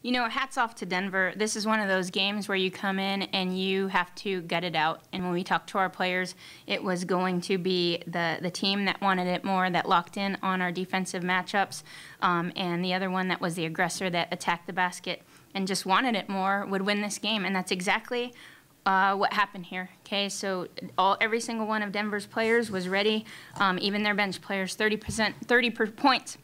You know, hats off to Denver. This is one of those games where you come in and you have to gut it out. And when we talked to our players, it was going to be the, the team that wanted it more, that locked in on our defensive matchups, um, and the other one that was the aggressor that attacked the basket and just wanted it more would win this game. And that's exactly uh, what happened here. Okay, so all every single one of Denver's players was ready, um, even their bench players. 30%, 30 per points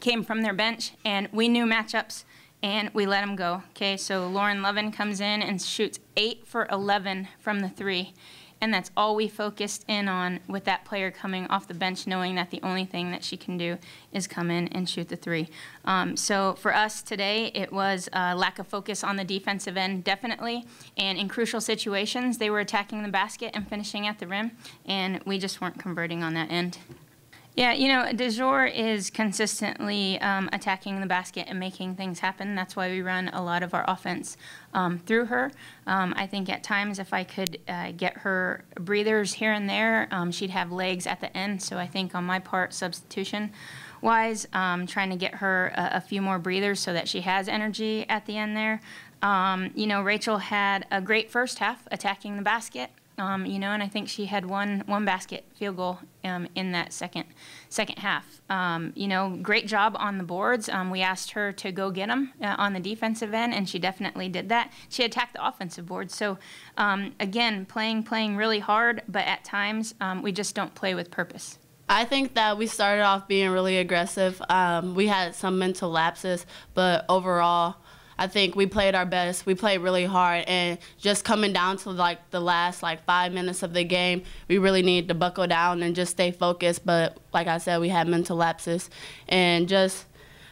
came from their bench, and we knew matchups and we let him go. Okay, so Lauren Lovin comes in and shoots 8 for 11 from the three. And that's all we focused in on with that player coming off the bench, knowing that the only thing that she can do is come in and shoot the three. Um, so for us today, it was a lack of focus on the defensive end, definitely. And in crucial situations, they were attacking the basket and finishing at the rim, and we just weren't converting on that end. Yeah, you know, DeJour is consistently um, attacking the basket and making things happen. That's why we run a lot of our offense um, through her. Um, I think at times, if I could uh, get her breathers here and there, um, she'd have legs at the end. So I think on my part, substitution wise, um, trying to get her a, a, few more breathers so that she has energy at the end there. Um, you know, Rachel had a great first half attacking the basket. Um, you know, and I think she had one one basket field goal um, in that second second half. Um, you know, great job on the boards. Um, we asked her to go get them uh, on the defensive end, and she definitely did that. She attacked the offensive board. So um, again, playing playing really hard, but at times um, we just don't play with purpose. I think that we started off being really aggressive. we had some mental lapses, but overall. I think we played our best. We played really hard, and just coming down to like the last like five minutes of the game, we really needed to buckle down and just stay focused. But like I said, we had mental lapses, and just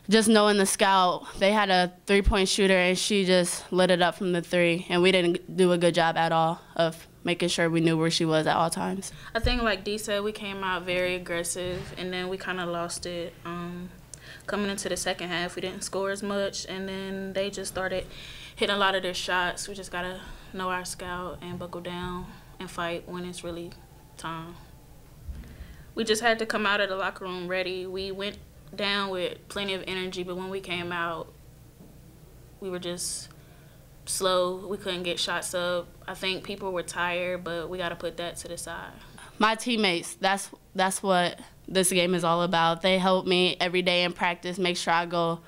just knowing the scout, they had a three-point shooter, and she just lit it up from the three, and we didn't do a good job at all of making sure we knew where she was at all times. I think, like Dee said, we came out very aggressive, and then we kind of lost it. Um, coming into the second half, we didn't score as much, and then they just started hitting a lot of their shots. We just gotta know our scout and buckle down and fight when it's really time. We just had to come out of the locker room ready. We went down with plenty of energy, but when we came out, we were just slow. We couldn't get shots up. I think people were tired, but we got to put that to the side. My teammates, that's that's what this game is all about. They help me every day in practice, make sure I go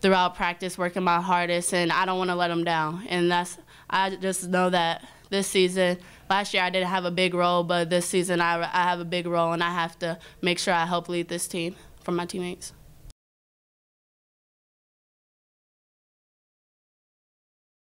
throughout practice working my hardest, and I don't want to let them down. And that's I just know that this season, last year I didn't have a big role, but this season I, I have a big role, and I have to make sure I help lead this team for my teammates.